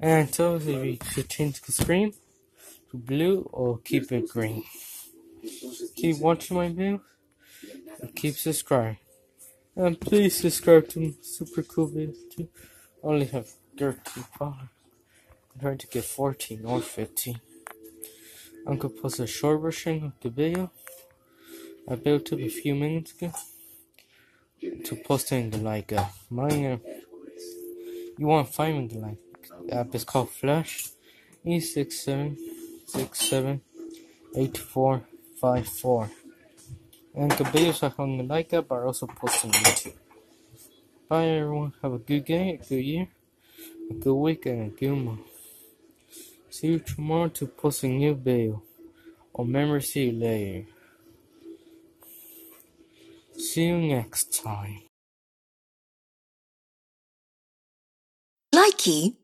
And so you should change the screen to blue or keep it green. Keep watching my video and keep subscribing. And please subscribe to super cool videos two. I only have 13 followers. I'm trying to get 14 or 15. I'm gonna post a short version of the video I built up a few minutes ago to posting like uh, a minor. Uh, you want to find me like the app is called Flash E six seven six seven eight four five four. And the videos I on the like app are also posting on YouTube. Bye everyone. Have a good day, a good year, a good week, and a good month. See you tomorrow to post a new video. Or remember see you later. See you next time. Likee